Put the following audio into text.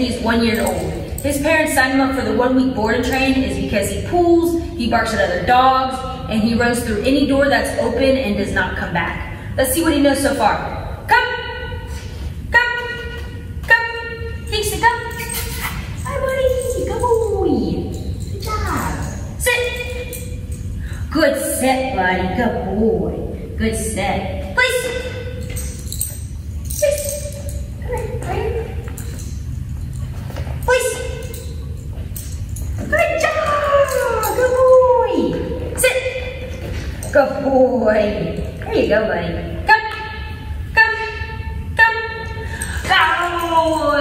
he's one year old. His parents signed him up for the one week board and train is because he pulls, he barks at other dogs, and he runs through any door that's open and does not come back. Let's see what he knows so far. Come! Come! Come! Dixie, come! Hi, buddy! Good boy! Good job! Sit! Good sit, buddy. Good boy. Good sit. Good boy! There you go, buddy. Come! Come! Come! Good boy!